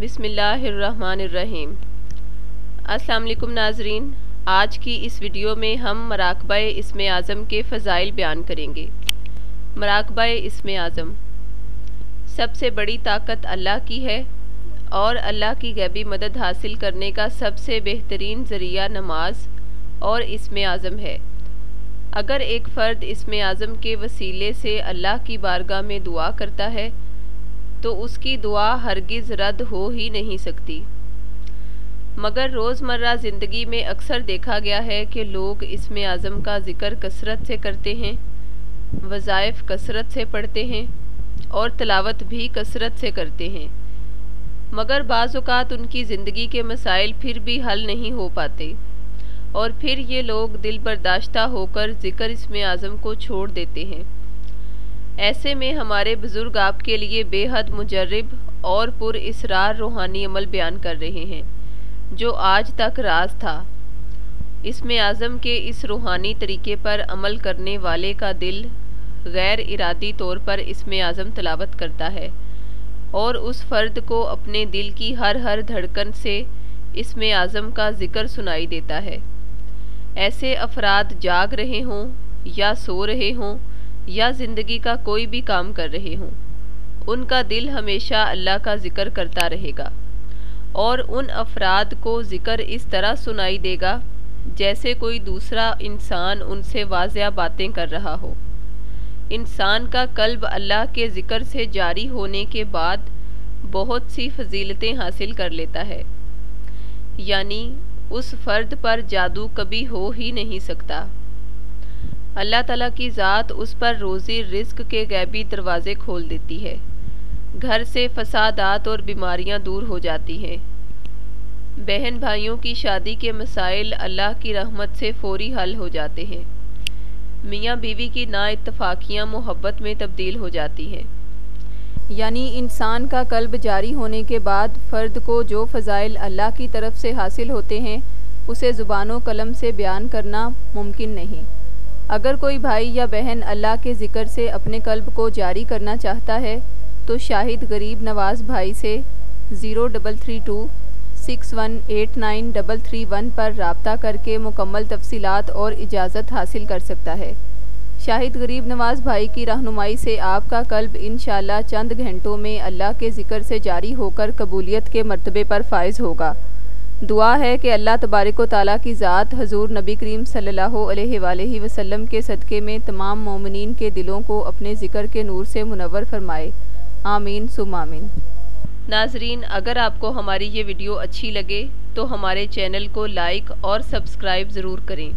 بسم اللہ الرحمن الرحیم۔ السلام علیکم ناظرین۔ آج کی اس ویڈیو میں ہم مراقبہ اسم اعظم کے فضائل بیان کریں گے۔ مراقبہ اسم اعظم۔ سب سے بڑی طاقت اللہ کی ہے اور اللہ کی غیبی مدد حاصل کرنے کا سب سے بہترین ذریعہ نماز اور اسم اعظم ہے۔ اگر ایک فرد اسم اعظم کے وسیلے سے اللہ کی بارگاہ میں دعا کرتا ہے تو اس کی دعا ہرگز رد ہو ہی نہیں سکتی۔ مگر روزمرہ زندگی میں اکثر دیکھا گیا ہے کہ لوگ اسم اعظم کا ذکر کثرت سے کرتے ہیں، وظائف کثرت سے پڑھتے ہیں اور تلاوت بھی کثرت سے کرتے ہیں۔ مگر بعض اوقات ان کی زندگی کے مسائل پھر بھی حل نہیں ہو پاتے۔ اور پھر یہ لوگ دل برداشتہ ہو کر ذکر اسم اعظم کو چھوڑ دیتے ہیں۔ ایسے میں ہمارے بزرگ آپ کے لیے بے حد مجرب اور پر اسرار روحانی عمل بیان کر رہے ہیں، جو آج تک راز تھا۔ اسم اعظم کے اس روحانی طریقے پر عمل کرنے والے کا دل غیر ارادی طور پر اسم اعظم تلاوت کرتا ہے اور اس فرد کو اپنے دل کی ہر ہر دھڑکن سے اسم اعظم کا ذکر سنائی دیتا ہے۔ ایسے افراد جاگ رہے ہوں یا سو رہے ہوں یا زندگی کا کوئی بھی کام کر رہے ہوں۔ ان کا دل ہمیشہ اللہ کا ذکر کرتا رہے گا۔ اور ان افراد کو ذکر اس طرح سنائی دے گا جیسے کوئی دوسرا انسان ان سے واضح باتیں کر رہا ہو۔ انسان کا قلب اللہ کے ذکر سے جاری ہونے کے بعد بہت سی فضیلتیں حاصل کر لیتا ہے۔ یعنی اس فرد پر جادو کبھی ہو ہی نہیں سکتا۔ اللہ تعالیٰ کی ذات اس پر روزی رزق کے غیبی دروازے کھول دیتی ہے۔ گھر سے فسادات اور بیماریاں دور ہو جاتی ہیں۔ بہن بھائیوں کی شادی کے مسائل اللہ کی رحمت سے فوری حل ہو جاتے ہیں۔ میاں بیوی کی نا اتفاقیاں محبت میں تبدیل ہو جاتی ہیں۔ یعنی انسان کا قلب جاری ہونے کے بعد فرد کو جو فضائل اللہ کی طرف سے حاصل ہوتے ہیں، اسے زبان و قلم سے بیان کرنا ممکن نہیں۔ اگر کوئی بھائی یا بہن اللہ کے ذکر سے اپنے قلب کو جاری کرنا چاہتا ہے، تو شاہد غریب نواز بھائی سے zero double three two six one eight nine double three one پر رابطہ کر کے مکمل تفصیلات اور اجازت حاصل کر سکتا ہے۔ شاہد غریب نواز بھائی کی رہنمائی سے آپ کا قلب انشاءاللہ چند گھنٹوں میں اللہ کے ذکر سے جاری ہو کر قبولیت کے مرتبے پر فائز ہوگا۔ دعا ہے کہ اللہ تبارک و تعالیٰ کی ذات حضور نبی کریم صلی اللہ علیہ وآلہ وسلم کے صدقے میں تمام مومنین کے دلوں کو اپنے ذکر کے نور سے منور فرمائے۔ آمین سم آمین۔ ناظرین، اگر آپ کو ہماری یہ ویڈیو اچھی لگے تو ہمارے چینل کو لائک اور سبسکرائب ضرور کریں۔